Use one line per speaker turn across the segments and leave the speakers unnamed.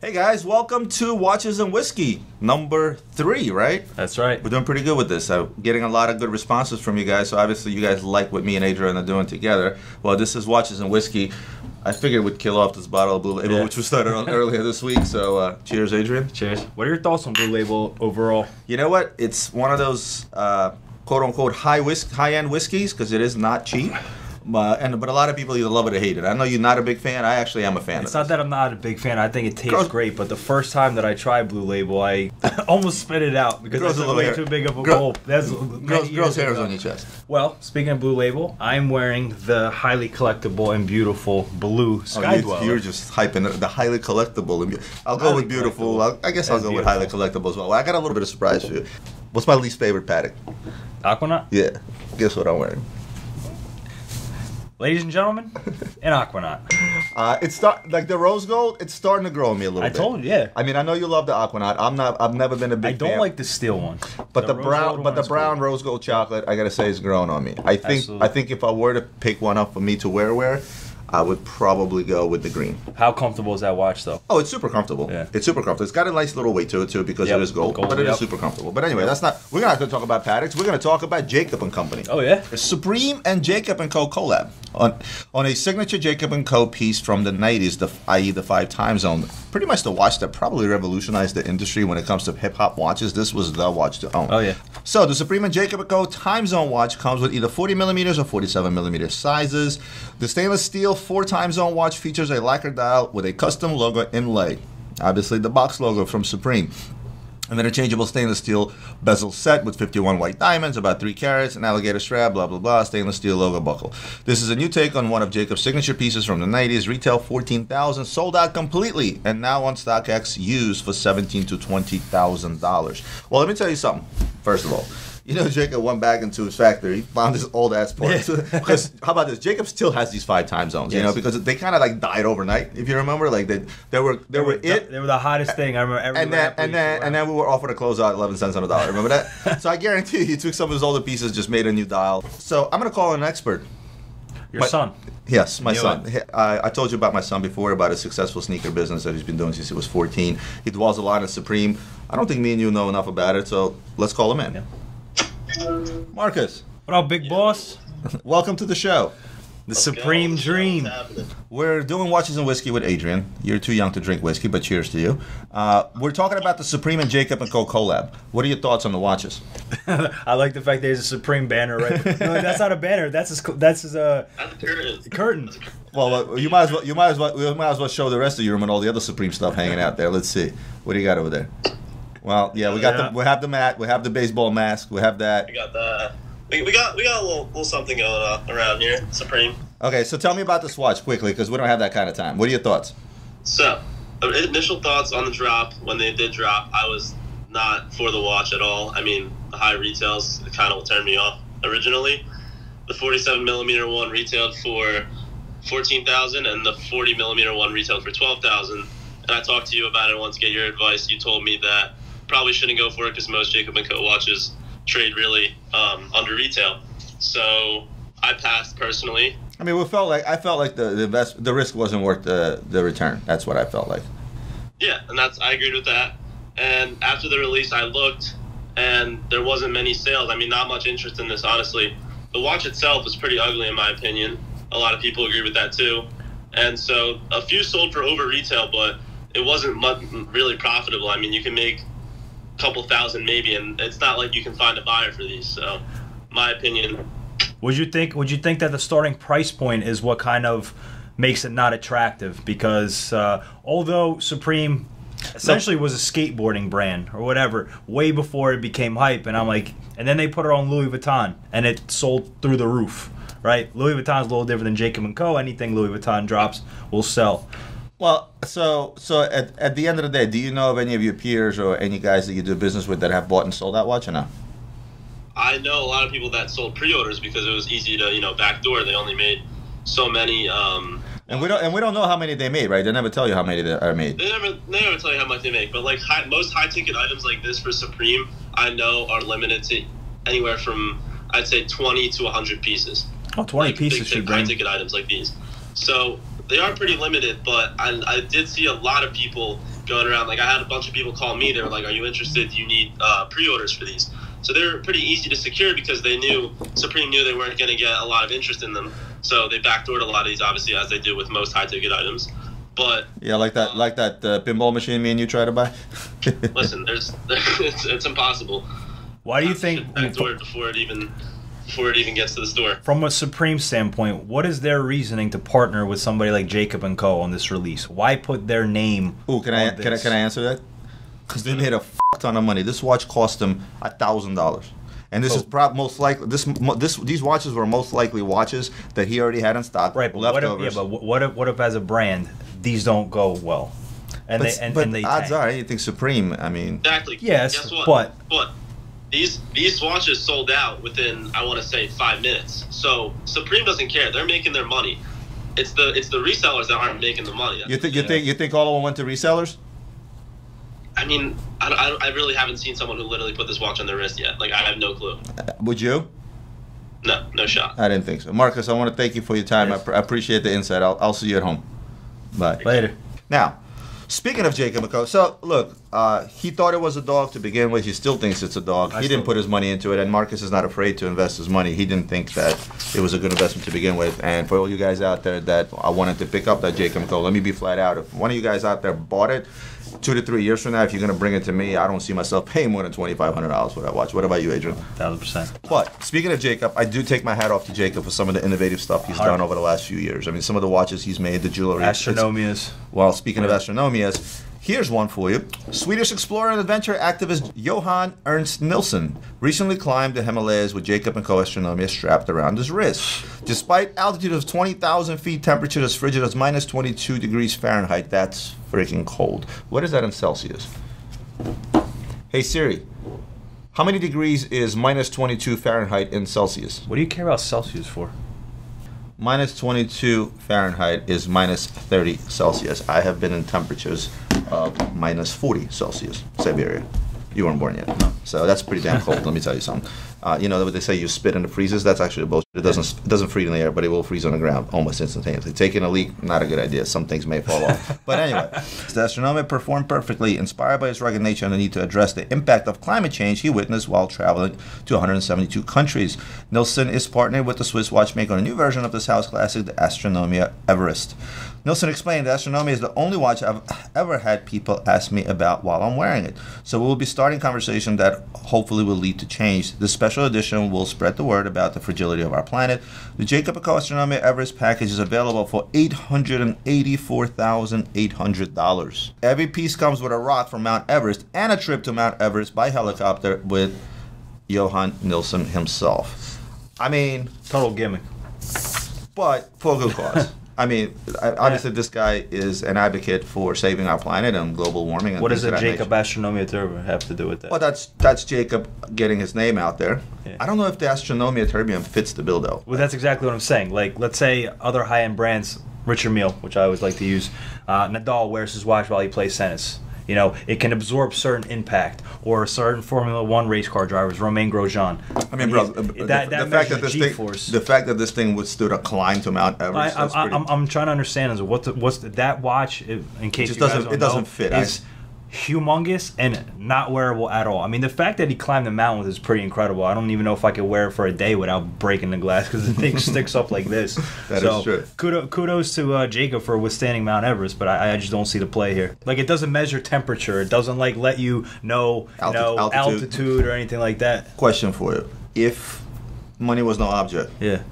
Hey guys, welcome to Watches and Whiskey number three, right?
That's right.
We're doing pretty good with this. I'm getting a lot of good responses from you guys, so obviously you guys like what me and Adrian are doing together. Well, this is Watches and Whiskey. I figured we'd kill off this bottle of Blue Label,
Yeah.
which we started on earlier this week. So, uh, cheers, Adrian.
Cheers. What are your thoughts on Blue Label overall?
You know what? It's one of those uh, quote unquote high whisk- high end whiskeys because it is not cheap. Uh, and but a lot of people either love it or hate it. I know you're not a big fan. I actually am a fan.
It's not that I'm not a big fan. I think it tastes
Girls-
great, but the first time that I tried Blue Label, I almost spit it out because
Grows
that's
a
way
hair.
too big of a
Grow-
gulp. That's
this. Girls, girls' hairs on your chest.
Well, speaking of Blue Label, I'm wearing the highly collectible and beautiful blue Sky
Oh, you,
Dweller.
you're just hyping the, highly collectible. and be- I'll go
Highly
with beautiful. I'll, I guess I'll go with highly collectible as well. I got a little bit of surprise for you. What's my least favorite Patek?
Aquanaut.
Yeah, guess what I'm wearing.
Ladies and gentlemen, an Aquanaut.
Uh, it's start like the rose gold. It's starting to grow on me a little
I
bit.
told you, yeah.
I mean, I know you love the Aquanaut. I'm not. I've never been a big.
I don't
fan.
like the steel one.
But the,
rose
brown, but the brown
cool.
rose gold chocolate, I gotta say, is growing on me. I think,
Absolutely.
I think if I were to pick one up for me to wear, wear, I would probably go with the green.
How comfortable is that watch, though?
Oh, it's super comfortable.
Yeah.
It's super comfortable. It's got a nice little weight to it too because
Yep,
it is gold,
gold,
but it is
yep.
super comfortable. But anyway, that's not. We're not going to talk about Pateks. We're going to talk about Jacob and Company.
Oh yeah.
Supreme and Jacob and Co. collab on on a signature Jacob and Co. piece from the '90s, the i.e. the five time zone. Pretty much the watch that probably revolutionized the industry when it comes to hip hop watches. This was the watch to own.
Oh yeah.
So the Supreme and Jacob & Co. Time Zone watch comes with either 40 millimeters or 47 millimeter sizes. The stainless steel four time zone watch features a lacquer dial with a custom logo inlay. Obviously the box logo from Supreme. An interchangeable stainless steel bezel set with 51 white diamonds, about 3 carats, an alligator strap, blah blah blah, stainless steel logo buckle. This is a new take on one of Jacob's signature pieces from the 90s, retail 14,000, sold out completely, and now on StockX used for 17 to $20,000. Well, let me tell you something, first of all. You know, Jacob went back into his factory, He found his old ass parts. Because how about this? Jacob still has these five time zones, you know, because they kind of like died overnight. If you remember, like they they were they, were it,
They were the hottest thing. I remember
and then and then and then we were offered a closeout eleven cents on the dollar. Remember that? so I guarantee you, he took some of his older pieces, just made a new dial. So I'm gonna call an expert.
your
my-
son.
Yes, my
Knew
son. I, I told you about my son before about a successful sneaker business that he's been doing since he was 14. He dwells a lot in Supreme. I don't think me and you know enough about it, so let's call him in.
Yeah.
Marcus,
What up, big boss?
welcome to the show.
The supreme dream.
We're doing watches and whiskey with Adrian. You're too young to drink whiskey, but cheers to you. Uh, we're talking about the Supreme and Jacob and Co. collab. What are your thoughts on the watches?
I like the fact there's a supreme banner right. no, that's not a banner. That's his. That's his uh, curtain.
Well, uh, you might as well you might as well you might as well show the rest of your room and all the other Supreme stuff hanging out there. Let's see. What do you got over there? Well, yeah, we got
Yeah.
the we have the mat, we have the baseball mask, we have that.
We got the we, we got we got a little little something going on around here, Supreme.
Okay, so tell me about this watch quickly because we don't have that kind of time. What are your thoughts?
So, uh, initial thoughts on the drop when they did drop, I was not for the watch at all. I mean, the high retails kind of turned me off originally. The 47 millimeter one retailed for 14,000, and the 40 millimeter one retailed for 12,000. And I talked to you about it once. Get your advice. You told me that probably shouldn't go for it because most Jacob and Co watches trade really um, under retail. So I passed personally.
I mean, we felt like I felt like the the, invest, the risk wasn't worth the the return. That's what I felt like.
Yeah, and that's I agreed with that. And after the release, I looked, and there wasn't many sales. I mean, not much interest in this, honestly. The watch itself is pretty ugly, in my opinion. A lot of people agree with that too. And so, a few sold for over retail, but it wasn't really profitable. I mean, you can make couple thousand maybe, and it's not like you can find a buyer for these. So, my opinion,
Would you think? Would you think that the starting price point is what kind of makes it not attractive? Because uh, although Supreme essentially was a skateboarding brand or whatever, way before it became hype, and I'm like, and then they put it on Louis Vuitton, and it sold through the roof. Right, Louis Vuitton's a little different than Jacob and Co. Anything Louis Vuitton drops will sell.
Well, so so at, at the end of the day, do you know of any of your peers or any guys that you do business with that have bought and sold that watch or no?
I know a lot of people that sold pre-orders because it was easy to you know backdoor. They only made so many. Um,
And we don't and we don't know how many they made, right? They never tell you how many they are made.
They never, they never tell you how much they make, but like high, most high ticket items like this for Supreme, I know are limited to anywhere from I'd say twenty to hundred pieces.
Oh, 20
like,
pieces
big,
should
high
bring.
ticket items like these. So they are pretty limited, but I, I did see a lot of people going around. Like I had a bunch of people call me. They were like, "Are you interested? Do you need uh, pre-orders for these?" So they were pretty easy to secure because they knew Supreme knew they weren't going to get a lot of interest in them. So they backdoored a lot of these, obviously, as they do with most high-ticket items. But
Yeah, like that, like that uh, pinball machine me and you try to buy.
listen, there's it's, it's impossible.
Why do you think,
backdoored before it even before it even gets to the store?
from a Supreme standpoint, what is their reasoning to partner with somebody like Jacob and Co. on this release? Why put their name?
Ooh, can I
on
can I can I answer that? Because they made a ton of money. This watch cost them a thousand dollars, and this is
Oh.
prob most likely this this these watches were most likely watches that he already had in stock.
Right, but what if, yeah, but what if, what if as a brand these don't go well, and
but,
they and,
but
and they
odds
tank?
are anything Supreme. I mean,
Exactly.
Yes,
Guess what?
but-
but these these watches sold out within I want to say five minutes. So Supreme doesn't care. They're making their money. It's the it's the resellers that aren't making the money.
you think you think you think all of them went to resellers?
I mean, I, I, I really haven't seen someone who literally put this watch on their wrist yet. Like I have no clue.
Uh, Would you?
No, no shot.
I didn't think so. Marcus, I want to thank you for your time.
Yes.
I, pr- I appreciate the insight. I'll, I'll see you at home. Bye.
Later.
Now, speaking of Jacob and Co, so look, uh, he thought it was a dog to begin with. He still thinks it's a dog.
I
he didn't put his money into it, and Marcus is not afraid to invest his money. He didn't think that it was a good investment to begin with. And for all you guys out there that I wanted to pick up that Jacob and Co, let me be flat out. If one of you guys out there bought it, two to three years from now, if you're going to bring it to me, I don't see myself paying more than $2,500 for that watch. What about you, Adrian?
Thousand percent.
But speaking of Jacob, I do take my hat off to Jacob for some of the innovative stuff he's
Hard.
done over the last few years. I mean, some of the watches he's made, the jewelry.
Astronomias.
well, speaking of astronomias, here's one for you. Swedish explorer and adventure activist Johan Ernst Nilson recently climbed the Himalayas with Jacob and Co. Astronomia strapped around his wrist. Despite altitude of 20,000 feet, temperature as frigid as minus 22 degrees Fahrenheit, that's freaking cold. What is that in Celsius? Hey Siri, how many degrees is minus 22 Fahrenheit in Celsius?
What do you care about Celsius for?
Minus 22 Fahrenheit is minus 30 Celsius. I have been in temperatures of minus 40 Celsius, Siberia. You weren't born yet. No. So that's pretty damn cold, let me tell you something. Uh, you know what they say you spit in the freezes. That's actually bullshit. It doesn't, it doesn't freeze in the air, but it will freeze on the ground almost instantaneously. Taking a leak, not a good idea. Some things may fall off. But anyway, the Astronomia performed perfectly, inspired by his rugged nature and the need to address the impact of climate change he witnessed while traveling to 172 countries. Nilson is partnered with the Swiss watchmaker on a new version of this house classic, the Astronomia Everest. Nilson explained, the Astronomia is the only watch I've ever had people ask me about while I'm wearing it. So we will be starting conversation that hopefully will lead to change. This special edition will spread the word about the fragility of our planet. The Jacob and Co Astronomia Everest package is available for $884,800. Every piece comes with a rock from Mount Everest and a trip to Mount Everest by helicopter with Johan Nilson himself. I mean,
Total gimmick.
but for a good cause. I mean, I- obviously, this guy is an advocate for saving our planet and global warming. And
What does a
of that
Jacob. Astronomia Turbo have to do with that?
Well, that's that's Jacob getting his name out there.
Yeah.
I don't know if the Astronomia Terbium fits the bill though.
Well, that's exactly what I'm saying. Like, let's say other high-end brands, Richard Mille, which I always like to use, uh, Nadal wears his watch while he plays tennis. You know, it can absorb certain impact, or certain Formula One race car drivers, Romain Grosjean.
I mean, bro, uh,
that,
the,
that
the fact that this thing,
G-force.
the fact that this thing withstood a climb to Mount Everest,
I'm,
that's pretty.
I'm, I'm trying to understand is what the, what's the, that watch in case
just
you
doesn't- it doesn't
know,
fit.
is humongous and not wearable at all. I mean, the fact that he climbed the mountain is pretty incredible. I don't even know if I could wear it for a day without breaking the glass because the thing sticks up like this.
That
so
is true.
Kudos, kudos to uh, Jacob for withstanding Mount Everest, but I, I just don't see the play here. Like it doesn't measure temperature. It doesn't like let you know
Alti-
know
altitude.
altitude or anything like that.
Question for you: If money was no object,
Yeah.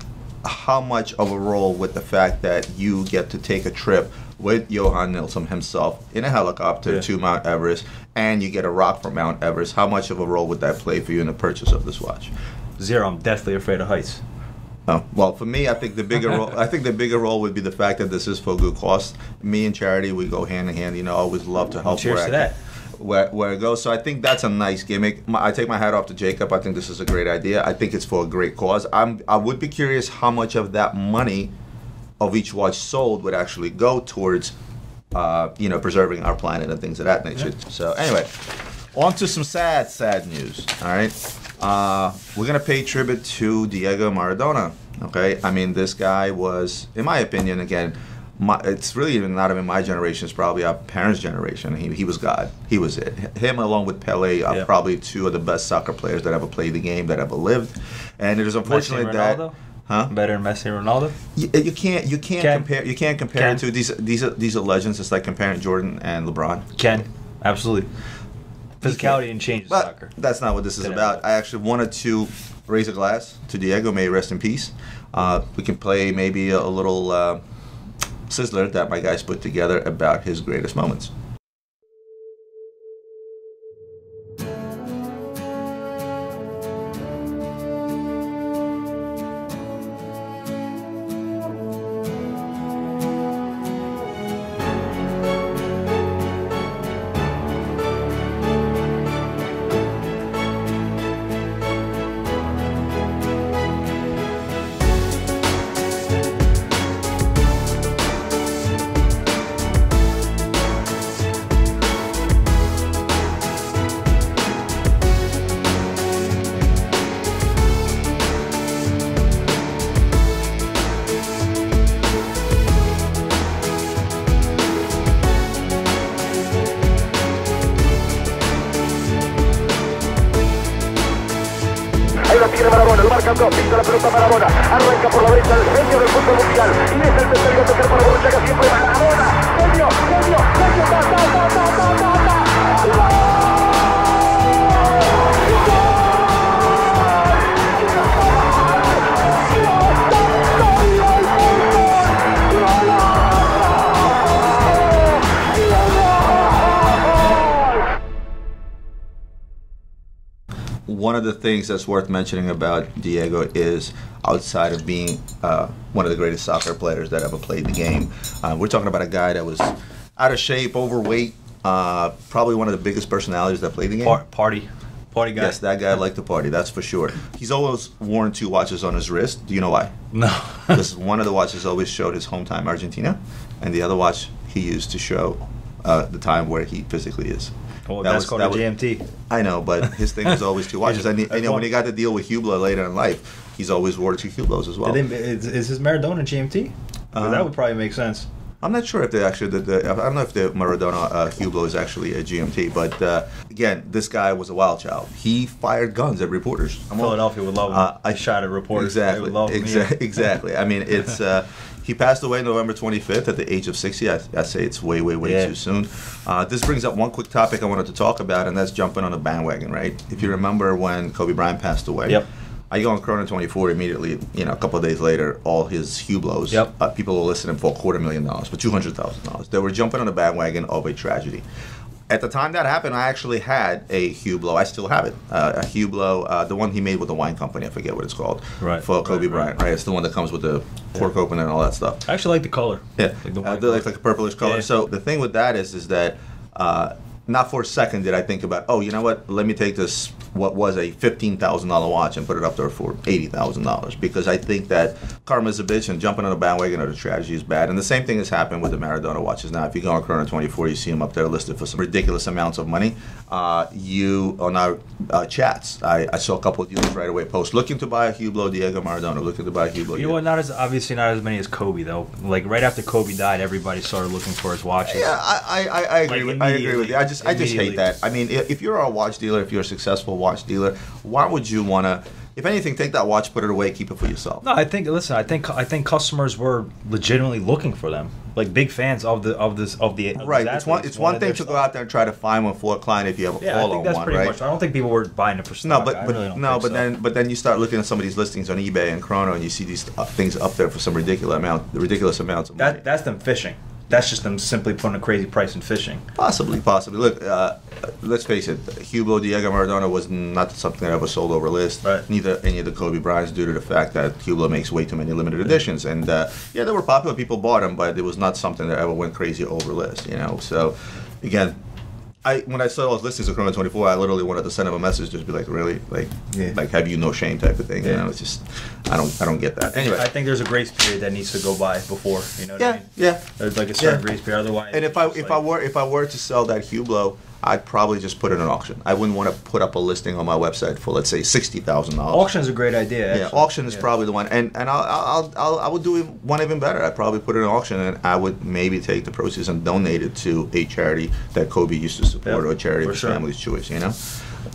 how much of a role with the fact that you get to take a trip with Johan Nilson himself in a helicopter
Yeah.
to Mount Everest and you get a rock from Mount Everest, how much of a role would that play for you in the purchase of this watch?
Zero. I'm deathly afraid of heights.
Oh, well, for me, I think the bigger role. I think the bigger role would be the fact that this is for good cause. Me and charity, we go hand in hand. You know, I always love to help.
Cheers to that.
Where, where it goes. So I think that's a nice gimmick. My, I take my hat off to Jacob. I think this is a great idea. I think it's for a great cause. I'm. I would be curious how much of that money of each watch sold would actually go towards, uh, you know, preserving our planet and things of that nature. So anyway, on to some sad, sad news. All right, uh, we're gonna pay tribute to Diego Maradona. Okay, I mean this guy was, in my opinion, again, my, it's really even not even my generation. It's probably our parents' generation. He, he was God. He was it. Him along with Pele are
Yeah.
probably two of the best soccer players that ever played the game, that ever lived. And it is
Messi
unfortunate that? Huh?
Better than Messi and Ronaldo?
You, you can't you can't
Ken.
compare you can't compare it to these these are these are legends. It's like comparing Jordan and LeBron.
Ken, absolutely. Physicality didn't change
But
soccer.
that's not what this is
Didn't
about. I actually wanted to raise a glass to Diego. May he rest in peace. Uh, we can play maybe a, a little uh, sizzler that my guys put together about his greatest moments. Things that's worth mentioning about Diego is outside of being uh, one of the greatest soccer players that ever played the game, uh, we're talking about a guy that was out of shape, overweight, uh, probably one of the biggest personalities that played the game.
Par- party. Party guy.
Yes, that guy liked to party, that's for sure. He's always worn two watches on his wrist. Do you know why?
No.
Because one of the watches always showed his home time, Argentina, and the other watch he used to show uh, the time where he physically is.
Well,
That
that's
was-
called
that was-
GMT.
I know, but his thing was always two watches. And, he, and, you know, when he got to deal with Hublot later in life, he's always wore two Hublots as well.
They, is, is his Maradona
Uh,
that would probably make sense.
I'm not sure if they actually did the. I don't know if the Maradona uh, Hublot is actually a GMT, but uh, again, this guy was a wild child. He fired guns at reporters. I'm
Philadelphia would love him.
Uh,
I shot at reporters. They
Exactly.
would love
Exa- exactly. I mean, it's. Uh, he passed away November 25th at the age of 60. I, I say it's way, way, way
Yeah.
too soon. Uh, this brings up one quick topic I wanted to talk about, and that's jumping on the bandwagon, right? If you remember when Kobe Bryant passed away.
Yep.
I go on Chrono 24 immediately, you know, a couple of days later, all his Hublots,
Yep.
uh, people were listening for a quarter million dollars, for $200,000. They were jumping on the bandwagon of a tragedy. At the time that happened, I actually had a Hublot. I still have it. Uh, a Hublot, uh, the one he made with the wine company. I forget what it's called.
Right,
For Kobe
right, right.
Bryant, right? It's the one that comes with the cork opener and all that stuff.
I actually like the color.
Yeah,
Like the
uh,
white
they're like, like a purplish color.
Yeah.
So the thing with that is, is that uh, not for a second did I think about, oh, you know what? Let me take this what was a fifteen thousand dollar watch and put it up there for eighty thousand dollars because I think that karma's a bitch and jumping on a bandwagon of the strategy is bad. And the same thing has happened with the Maradona watches. Now, if you go on Chrono Twenty Four, you see them up there listed for some ridiculous amounts of money. Uh, you on our uh, chats, I, I saw a couple of dealers right away post looking to buy a Hublot Diego Maradona, looking to buy a Hublot.
You know what? Not as obviously not as many as Kobe though. Like right after Kobe died, everybody started looking for his watches.
Yeah, I, I, I, I agree.
Like
with, I agree with you. I just I just hate that. I mean, if, if you're a watch dealer, if you're a successful watch dealer, why would you want to? If anything, take that watch, put it away, keep it for yourself.
No, I think. Listen, I think I think customers were legitimately looking for them, like big fans of the of this of the of
Right. It's one. It's one thing to go out there and try to find one for a client if you have a
Yeah, I think that's
one,
pretty
right?
much. I don't think people were buying it for
No, but but
really
no, but
so.
then but then you start looking at some of these listings on eBay and Chrono, and you see these uh, things up there for some ridiculous amount, ridiculous amounts of money.
that that's them fishing. That's just them simply putting a crazy price in fishing.
Possibly, possibly. Look, uh, let's face it. Hublot Diego Maradona was not something that ever sold over list.
Right.
Neither any of the Kobe Bryants, due to the fact that Hublot makes way too many limited editions. And uh, yeah, they were popular. People bought them, but it was not something that ever went crazy over list. You know. So again. I, when I saw those listings of Chrono 24, I literally wanted to send him a message, just be like, really, like,
Yeah.
like, have you no shame type of thing.
Yeah.
know, it's just, I don't, I don't get that. Anyway,
I think there's a grace period that needs to go by before. You know what I
yeah,
mean?
yeah.
There's like a certain
Yeah.
grace period. Otherwise,
And if I if
like-
I were if I were to sell that Hublot, I'd probably just put it in an auction. I wouldn't want to put up a listing on my website for let's say sixty thousand dollars.
Auction is a great idea.
Yeah,
actually.
auction is
Yeah.
probably the one, and and I'll, I'll, I'll I would do one even better. I'd probably put it in auction, and I would maybe take the proceeds and donate it to a charity that Kobe used to support,
Yep,
or a charity of his
sure.
family's choice. You know,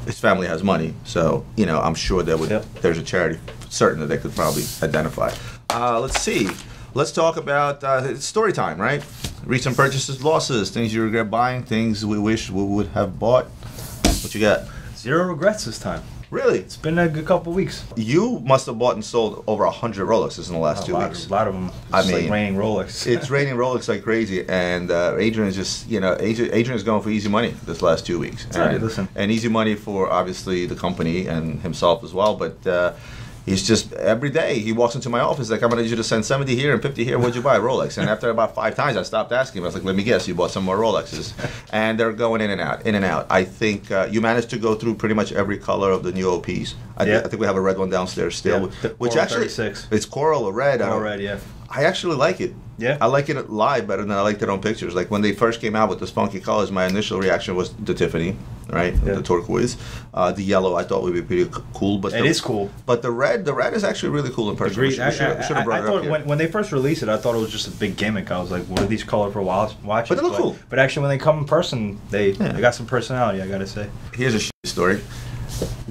his family has money, so you know I'm sure there would
Yep.
there's a charity certain that they could probably identify. Uh, let's see. Let's talk about uh, story time, right? Recent purchases, losses, things you regret buying, things we wish we would have bought. What you got?
Zero regrets this time.
Really?
It's been a good couple weeks.
You must have bought and sold over a hundred Rolexes in the last
A
two
lot,
weeks.
a lot of them.
I
Just like
mean,
raining Rolex.
it's raining Rolex like crazy, and uh, Adrian is just you know Adrian, Adrian is going for easy money this last two weeks.
all right,
and,
listen.
and easy money for obviously the company and himself as well, but. Uh, He's just every day he walks into my office like I'm gonna need you to send 70 here and 50 here. What'd you buy? Rolex. And after about five times, I stopped asking him. I was like, "Let me guess, you bought some more Rolexes." And they're going in and out, in and out. I think uh, you managed to go through pretty much every color of the new OPs. I,
Yeah.
I think we have a red one downstairs still,
Yeah,
which
Coral
actually
36.
it's coral or red. I don't-
yeah.
I actually like it.
Yeah.
I like it live better than I liked it on pictures. Like when they first came out with the spunky colors, my initial reaction was the Tiffany, right?
Yeah.
The turquoise. Uh, the yellow I thought would be pretty cool, but
It
the,
is cool.
But the red, the red is actually really cool in person.
Agreed.
should,
I,
we should,
I-
should have brought
I
it
thought when, when they first released it, I thought it was just a big gimmick. I was like, what are these colorful watch- watches?
But they look cool.
But actually, when they come in person, they,
Yeah.
they got some personality, I gotta say.
Here's a story.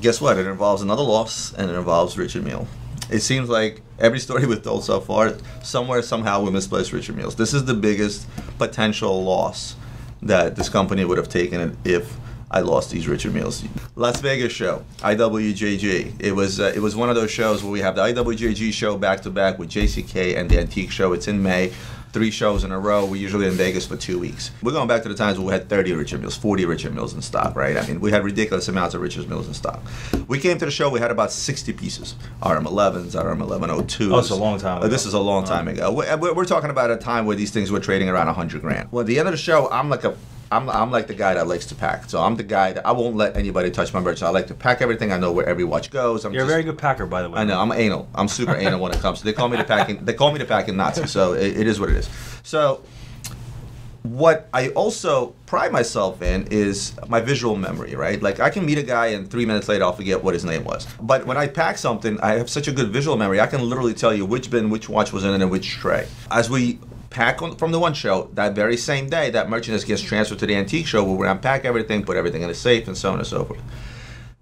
Guess what? It involves another loss, and it involves Richard Mille. It seems like every story we've told so far, somewhere, somehow, we misplaced Richard Milles. This is the biggest potential loss that this company would have taken if I lost these Richard Milles. Las Vegas show, IWJG. It was uh, it was one of those shows where we have the IWJG show back to back with JCK and the Antique Show. It's in May. Three shows in a row. We're usually in Vegas for two weeks. We're going back to the times where we had 30 Richard Milles, 40 Richard Milles in stock, right? I mean, we had ridiculous amounts of Richard Milles in stock. We came to the show, we had about 60 pieces. RM11s, RM1102s.
Oh, it's a long time
Uh, this is a long time ago. We- We're, we're talking about a time where these things were trading around 100 grand. Well, at the end of the show, I'm like a I'm, I'm like the guy that likes to pack. So I'm the guy that I won't let anybody touch my merch. I like to pack everything. I know where every watch goes. I'm
You're a very good packer, by the way.
I know. I'm anal. I'm super anal when it comes to. They call me the packing. They call me the packing Nazi. So it, it is what it is. So what I also pride myself in is my visual memory, right? Like I can meet a guy and three minutes later I'll forget what his name was. But when I pack something, I have such a good visual memory. I can literally tell you which bin, which watch was in it, and which tray. As we pack on, from the one show, that very same day, that merchandise gets transferred to the antique show where we unpack everything, put everything in a safe, and so on and so forth.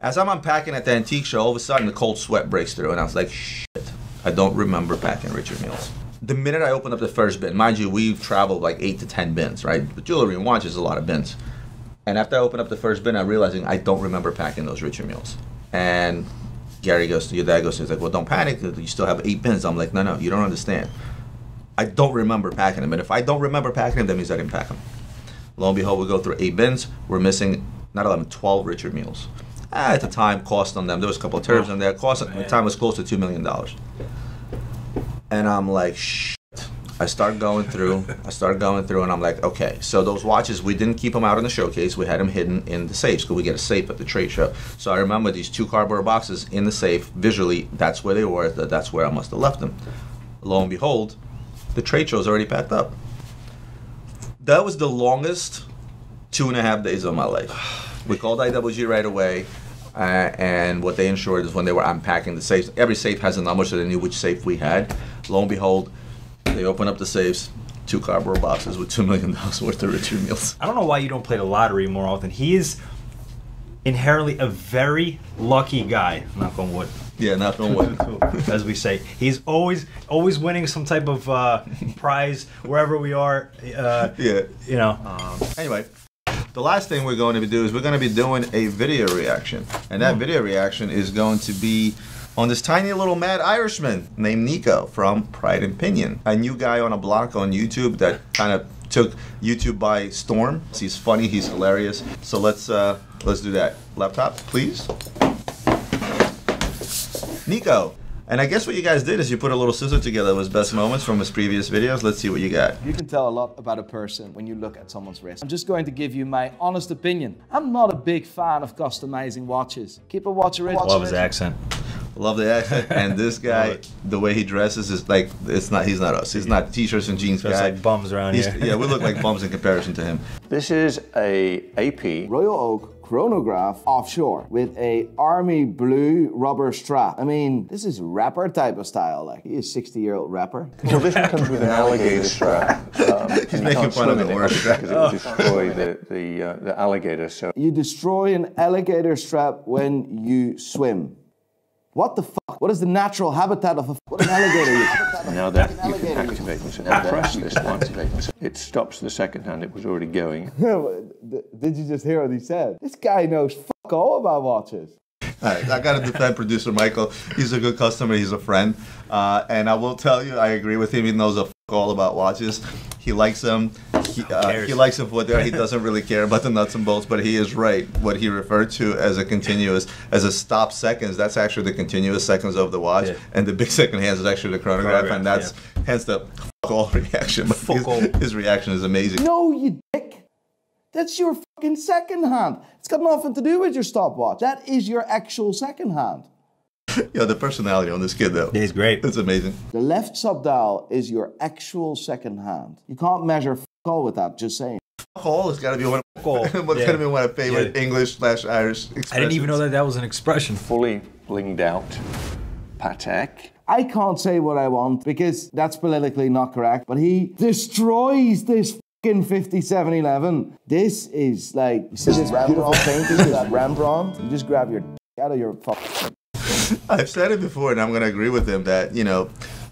As I'm unpacking at the antique show, all of a sudden the cold sweat breaks through, and I was like, shit, I don't remember packing Richard Milles. The minute I opened up the first bin, mind you, we've traveled like eight to ten bins, right? But jewelry and watches a lot of bins. And after I opened up the first bin, I'm realizing I don't remember packing those Richard Milles. And Gary goes to your dad goes, he's like, well, don't panic. You still have eight bins. I'm like, no, no, you don't understand. I don't remember packing them. And if I don't remember packing them, that means I didn't pack them. Lo and behold, we go through eight bins. We're missing not 11, 12 Richard Milles. Ah, at the time, cost on them, there was a couple of terms in there. Cost at the time was close to $2 million. And I'm like, shit. I start going through, I start going through, and I'm like, okay, so those watches, we didn't keep them out in the showcase. We had them hidden in the safes because we get a safe at the trade show. So I remember these two cardboard boxes in the safe. Visually, that's where they were. That's where I must have left them. Lo and behold, the trade show's already packed up. That was the longest two and a half days of my life. We called IWG right away, uh, and what they ensured is when they were unpacking the safes, every safe has a number, so they knew which safe we had. Lo and behold, they open up the safes, two cardboard boxes with two million dollars worth of Richard Milles.
I don't know why you don't play the lottery more often. He is inherently a very lucky guy. Knock on wood.
Yeah, not on wood.
as we say. He's always always winning some type of uh, prize wherever we are. Uh,
Yeah.
you know.
Anyway, the last thing we're going to be do is we're going to be doing a video reaction, and that video reaction is going to be on this tiny little mad Irishman named Nico from Pride and Pinion, a new guy on a block on YouTube that kind of took YouTube by storm. He's funny, he's hilarious. So let's uh, let's do that. Laptop, please. Nico. And I guess what you guys did is you put a little scissor together with his best moments from his previous videos. Let's see what you got.
You can tell a lot about a person when you look at someone's wrist. I'm just going to give you my honest opinion. I'm not a big fan of customizing watches. Keep a watch original.
Love his accent.
Love the accent. And this guy, the way he dresses is like it's not. He's not us. He's not t-shirts and jeans
Just
guy.
like bums around
He's-
here.
Yeah, we look like bums in comparison to him.
This is a AP
Royal Oak chronograph offshore with a army blue rubber strap. I mean, this is rapper type of style. Like he is 60 year old rapper.
Well, this one comes with an alligator strap. Um, He's
making fun of the word strap.
because it will destroy the the, uh, the alligator. So
You destroy an alligator strap when you swim. What the fuck? What is the natural habitat of a what an alligator is?
now that you can activate this and press this one, it stops the second hand. It was already going.
Did you just hear what he said? This guy knows fuck all about watches.
All right, I got to defend producer Michael. He's a good customer. He's a friend, uh, and I will tell you, I agree with him. He knows a f- all about watches. He likes them. He, uh, he likes them for there. He doesn't really care about the nuts and bolts, but he is right. What he referred to as a continuous, as a stop seconds, that's actually the continuous seconds of the watch,
Yeah.
and the big second hands is actually the chronograph,
Chronograph,
and that's hence the fuck all reaction. But
Fuck
his,
all.
his reaction is amazing.
No, you dick. That's your fucking second hand. It's got nothing to do with your stopwatch. That is your actual second hand.
Yeah, the personality on this kid though,
He's great.
it's amazing.
The left subdial is your actual second hand. You can't measure fuck all with that, just saying.
All has got to be one. Of,
all,
what's
yeah.
going to be one of my favorite
Yeah.
English slash Irish.
I didn't even know that that was an expression.
Fully blinged out Patek.
I can't say what I want because that's politically not correct, but he destroys this fucking 5711. This is like, you see this beautiful painting, this Rembrandt? You just grab your dick out of your fucking.
I've said it before, and I'm going to agree with him that you know,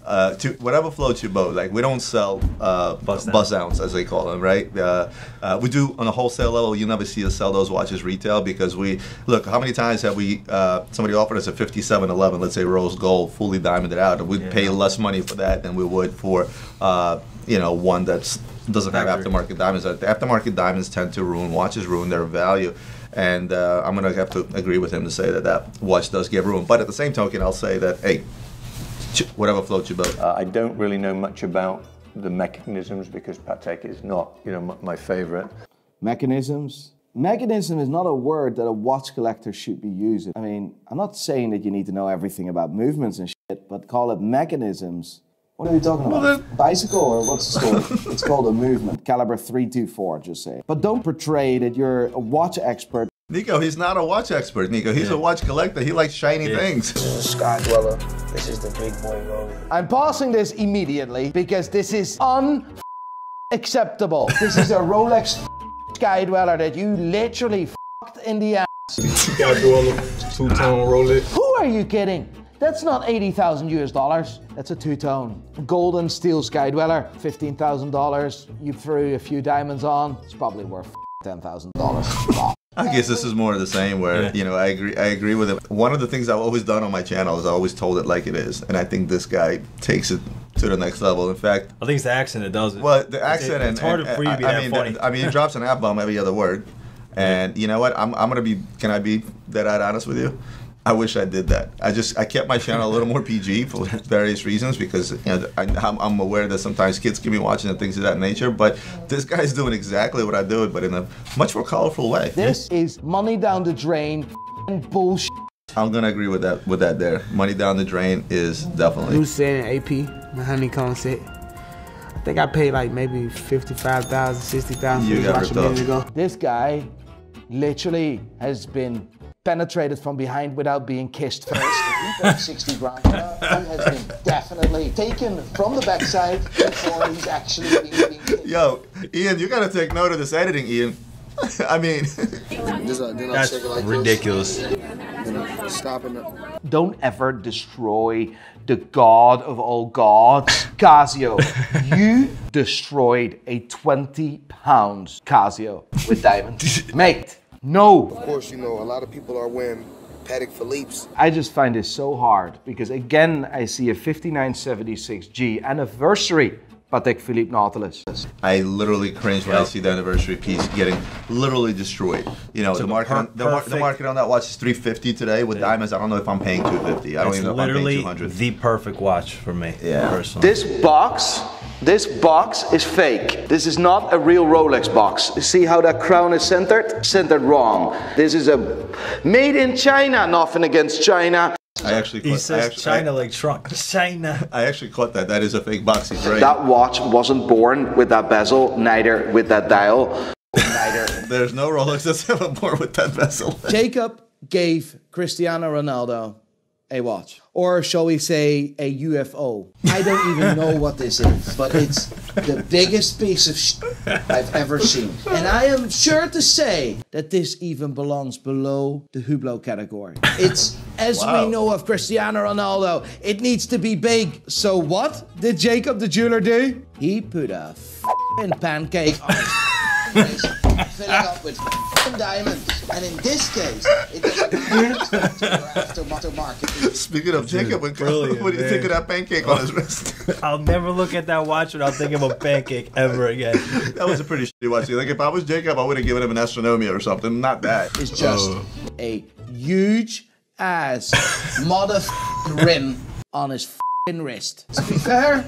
uh, to whatever floats your boat. Like we don't sell uh,
bust, downs.
as they call them, right? Uh, uh, we do on a wholesale level. You never see us sell those watches retail because we look. How many times have we uh, somebody offered us a 5711, let's say rose gold, fully diamonded out, and we'd pay less money for that than we would for uh, you know one that's doesn't have aftermarket diamonds. The aftermarket diamonds tend to ruin watches, ruin their value. And uh, I'm gonna have to agree with him to say that that watch does give ruin. But at the same token, I'll say that hey, whatever floats your boat.
Uh, I don't really know much about the mechanisms because Patek is not, you know, m- my favorite.
Mechanisms. Mechanism is not a word that a watch collector should be using. I mean, I'm not saying that you need to know everything about movements and shit, but call it mechanisms. What are we talking about? Bicycle or what's the story? it's called a movement. Caliber 324, just say. But don't portray that you're a watch expert.
Nico, he's not a watch expert. Nico, he's a watch collector. He likes shiny things.
Sky Dweller. This is the big boy road.
I'm passing this immediately because this is unacceptable. this is a Rolex Sky Dweller that you literally fucked in the ass.
Sky Dweller, two-tone Rolex.
Who are you kidding? That's not 80,000 US dollars. That's a two-tone. Golden steel Sky Dweller, $15,000. You threw a few diamonds on. It's probably worth $10,000.
I guess this is more of the same. Where
Yeah.
you know, I agree. I agree with him. One of the things I've always done on my channel is I always told it like it is, and I think this guy takes it to the next level. In fact,
I think it's the accent that does it.
Well, the
It's-
accent and
it's harder
and-
for you to be
I,
that
mean,
funny.
I mean, he drops an f bomb every other word, and you know what? I'm, I'm gonna be. Can I be that honest with you? I wish I did that. I just I kept my channel a little more PG for various reasons because you know I, I'm, I'm aware that sometimes kids can be watching and things of that nature. But this guy's doing exactly what I do, but in a much more colorful way.
this is money down the drain and bullshit.
I'm gonna agree with that. With that, there, money down the drain is definitely.
New set AP, My honeycomb set. I think I paid like maybe 55,000, 60,000
You got
a
ripped off.
minute ago.
This guy literally has been penetrated from behind without being kissed first. If 60 grand for that, he has been definitely taken from the backside before he's actually being, being kissed.
Yo, Ian, you gotta take note of this editing, Ian. I mean,
This, then I
That's
like
ridiculous.
This, then I stop it.
Don't ever destroy the god of all gods, Casio. you destroyed a 20 pounds Casio with diamonds. Mate, no.
Of course, you know, a lot of people are wearing Patek Philippe's.
I just find this so hard because again, I see a 5976G anniversary Patek Philippe Nautilus.
I literally cringe when I see the anniversary piece getting literally destroyed. You know, the
the
market, on, the, mar- the market on that watch is 350 today with diamonds. I don't know if I'm paying 250. I don't
It's
even know if I'm paying
literally
200.
the perfect watch for me.
Yeah.
Personally.
This box, this box is fake. This is not a real Rolex box. See how that crown is centered? Centered wrong. This is a made in China, nothing against China.
I actually
He
caught, I
says
actually,
China
I,
like Trump. China.
I actually caught that. That is a fake box. He's right.
That watch wasn't born with that bezel, neither with that dial, neither.
There's no Rolex that's ever born with that bezel.
Jacob gave Cristiano Ronaldo a watch, or shall we say a UFO? I don't even know what this is, but it's the biggest piece of sh- I've ever seen. And I am sure to say that this even belongs below the Hublot category. It's, as
Wow.
we know of Cristiano Ronaldo, it needs to be big. So what did Jacob the jeweler do? He put a f***ing pancake on his face, filling up with diamonds. And in this case, it doesn't matter aftermarket.
Speaking of Jacob, what,
brilliant,
what do you
man.
think of that pancake on his wrist?
I'll never look at that watch without thinking of a pancake ever again.
that was a pretty shitty watch. Like if I was Jacob, I would have given him an astronomia or something. Not that.
It's just
Oh.
a huge ass mother rim on his fing wrist. To be fair,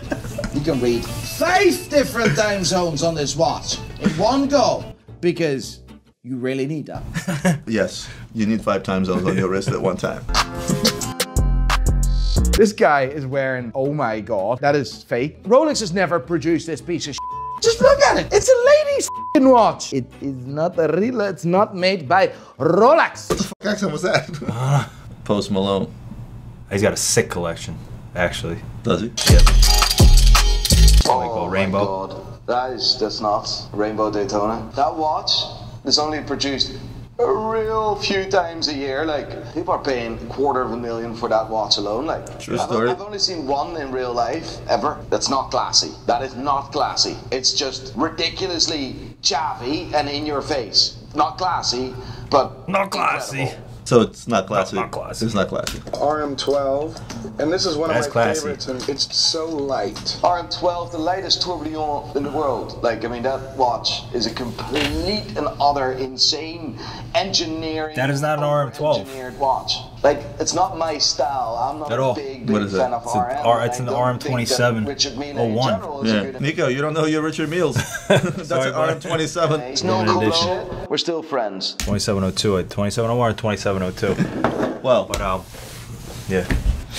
you can read five different time zones on this watch in one go because you really need that.
Yes, you need five time zones on your wrist at one time.
This guy is wearing, oh my god, that is fake. Rolex has never produced this piece of Just look at it. It's a lady's watch. It is not a real, it's not made by Rolex.
What the fuck accent was that? Post Malone.
He's got a sick collection, actually.
Does he?
What they call rainbow.
That is that's nuts. Rainbow Daytona. That watch is only produced a real few times a year. Like people are paying a quarter of a million for that watch alone. Like
True
I've,
story.
I've only seen one in real life ever. That's not classy. That is not classy. It's just ridiculously chaffy and in your face. Not classy, but
Not classy.
incredible.
So it's not classy.
not classy.
It's not classy.
RM12, and this is one of my
classy.
favorites, and it's so light.
RM12, the lightest tourbillon in the world. Like, I mean, that watch is a complete and utter insane engineering.
That is not an RM12.
Engineered watch. Like, it's not my style. I'm not
At
a
all.
big,
What
big
it?
fan of
It's
RM.
R- it's an RM27
that Richard Mille in
01.
is a
Yeah.
good
Nico, you don't know you're Richard Milles. That's
Sorry,
an. RM27.
It's no cool shit. We're still friends.
2702 at 2701 or 2702.
Well,
But um, yeah.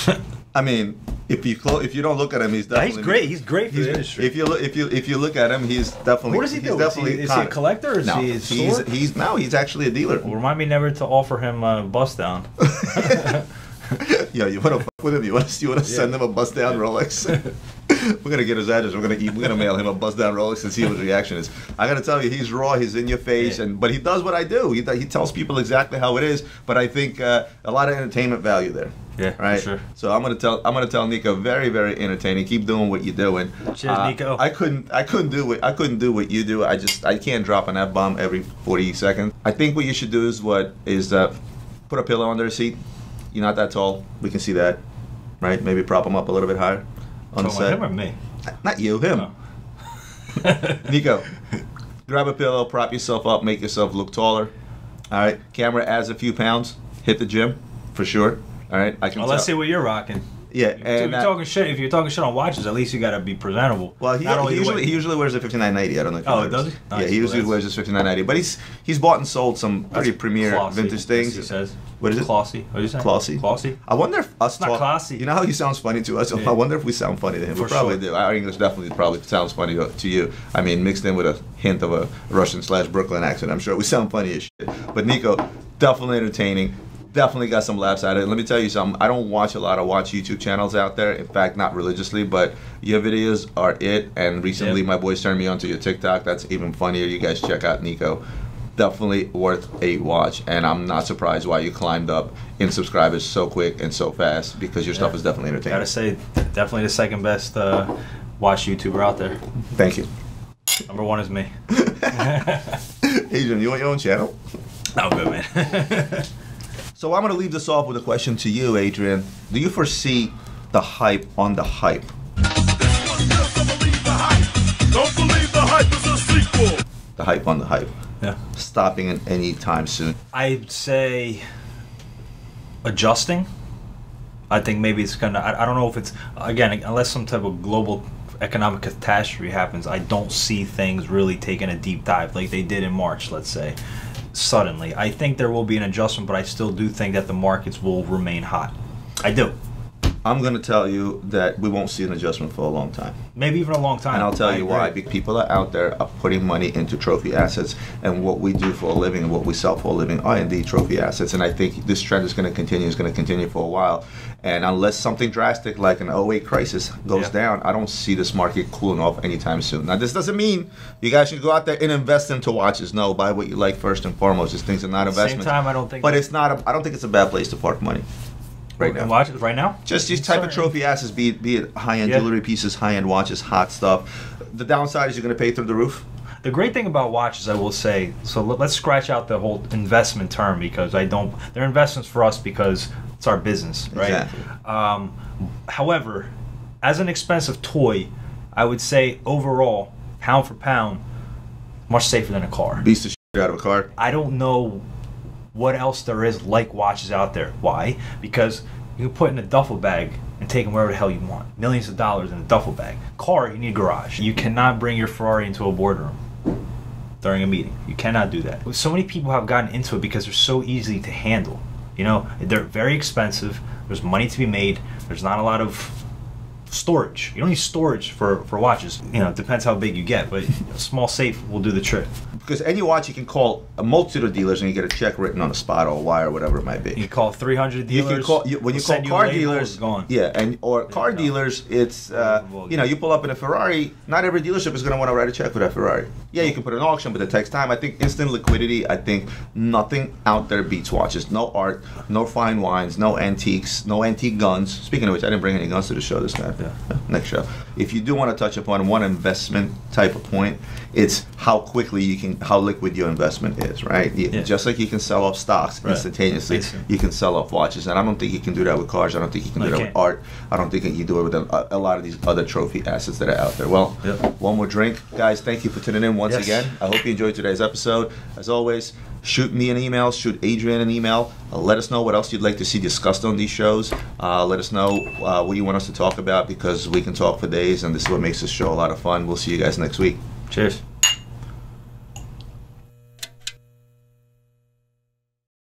I mean, if you clo- if you don't look at him, he's
Yeah,
definitely
he's great. He's great for
He's-
the industry.
If you look, if you if you look at him, he's definitely.
What does he
he's
do? Is he,
Definitely
is he a collector or is
No,
he a
he's
store?
he's no, he's actually a dealer.
Well, remind me never to offer him a bust down.
Yo, you want to fuck with him? You want to you want to send him a bust down Rolex? we're gonna get his address. We're gonna eat, we're gonna mail him a bust down Rolex and see what his reaction is. I gotta tell you, he's raw. He's in your face,
Yeah.
and but he does what I do. He he tells people exactly how it is. But I think uh, a lot of entertainment value there.
Yeah, for
right.
sure.
So I'm gonna tell I'm gonna tell Nico very very entertaining. Keep doing what you're doing.
Cheers,
Uh,
Nico.
I couldn't I couldn't do what I couldn't do what you do. I just I can't drop an F bomb every 40 seconds. I think what you should do is what is uh, put a pillow under the seat. You're not that tall. We can see that, right? Maybe prop him up a little bit higher on the
Talking
set.
him or me?
Not you, him.
Oh.
Nico, grab a pillow, prop yourself up, make yourself look taller. All right. Camera adds a few pounds. Hit the gym for sure. All right. I can.
Well, let's see what you're rocking.
Yeah,
If
and
you're
uh,
talking shit, if you're talking shit on watches, at least you gotta be presentable.
Well, he, he usually
way-
he usually wears a 5990. I don't know. If
Oh, does he?
yeah,
Nice.
he usually
Well,
wears his 5990. But he's he's bought and sold some pretty
That's
premier
classy,
vintage things.
He says.
What is it?
Classy. What did you say?
Classy.
Classy.
I wonder if us
not
talk-
classy.
You know how he sounds funny to us.
Yeah.
I wonder if we sound funny to him. we probably
sure.
do. Our English definitely probably sounds funny to, to you. I mean, mixed in with a hint of a Russian slash Brooklyn accent. I'm sure we sound funny as shit. But Nico, definitely entertaining. Definitely got some laughs out of it. Let me tell you something. I don't watch a lot of watch YouTube channels out there. In fact, not religiously, but your videos are it. And recently,
Yeah.
my boys turned me onto your TikTok. That's even funnier. You guys check out Nico. Definitely worth a watch, and I'm not surprised why you climbed up in subscribers so quick and so fast because your stuff is definitely entertaining.
Gotta say, definitely the second best uh, watch YouTuber out there.
Thank you.
Number one is me.
Adrian, you want your own channel?
Oh, good man.
So I'm going to leave this off with a question to you, Adrian. Do you foresee the hype on the hype?
Don't believe the hype is a sequel.
The hype on the hype.
yeah.
Stopping in any time soon.
I'd say adjusting. I think maybe it's gonna. I, I don't know if it's again unless some type of global economic catastrophe happens. I don't see things really taking a deep dive like they did in March. Let's say suddenly. I think there will be an adjustment, but I still do think that the markets will remain hot. I do.
I'm going to tell you that we won't see an adjustment for a long time.
Maybe even a long time.
And I'll tell
I
you
agree.
why. Because people are out there are putting money into trophy assets, and what we do for a living and what we sell for a living are indeed trophy assets. And I think this trend is going to continue. Is going to continue for a while. And unless something drastic like an 08 crisis goes
Yeah.
down, I don't see this market cooling off anytime soon. Now, this doesn't mean you guys should go out there and invest into watches. No, buy what you like first and foremost. These things are not
At the same
investments.
time, I don't think-
But it's not. A, I don't think it's a bad place to park money. Right now.
Watch it right now.
Just these type of trophy assets, be it, be it high-end
Yeah.
jewelry pieces, high-end watches, hot stuff. The downside is you're going to pay through the roof.
The great thing about watches, I will say, so let- let's scratch out the whole investment term because I don't. They're investments for us because it's our business, right?
Exactly.
Um, however, as an expensive toy, I would say overall, pound for pound, much safer than a car.
Beats the shit out of a car.
I don't know what else there is like watches out there. Why? Because you can put in a duffel bag and take them wherever the hell you want. Millions of dollars in a duffel bag. Car, you need a garage. You cannot bring your Ferrari into a boardroom during a meeting. You cannot do that. So many people have gotten into it because they're so easy to handle. You know, they're very expensive. There's money to be made. There's not a lot of storage. You don't need storage for, for watches. You know, it depends how big you get, but a small safe will do the trick.
Because any watch you can call a multitude of dealers and you get a check written on a spot or a wire or whatever it might be.
You call 300 dealers.
You can call you, when you call car
label,
dealers.
it's gone.
Yeah, and or car dealers, it's uh, you know you pull up in a Ferrari. Not every dealership is going to want to write a check for that Ferrari. Yeah, you can put an auction, but it takes time. I think instant liquidity. I think nothing out there beats watches. No art, no fine wines, no antiques, no antique guns. Speaking of which, I didn't bring any guns to the show this time. Next show. If you do want to touch upon one investment type of point, it's how quickly you can, how liquid your investment is, right? You- Just like you can sell off stocks
Right.
instantaneously,
sense.
you can sell off watches, and I don't think you can do that with cars. I don't think you can do that with art. I don't think you can do it with a, a lot of these other trophy assets that are out there. Well, one more drink, guys. Thank you for tuning in once
Yes.
again. I hope you enjoyed today's episode. As always, shoot me an email, shoot Adrian an email. Uh, let us know what else you'd like to see discussed on these shows. Uh, let us know uh, what you want us to talk about because we can talk for days, and this is what makes this show a lot of fun. We'll see you guys next week.
Cheers.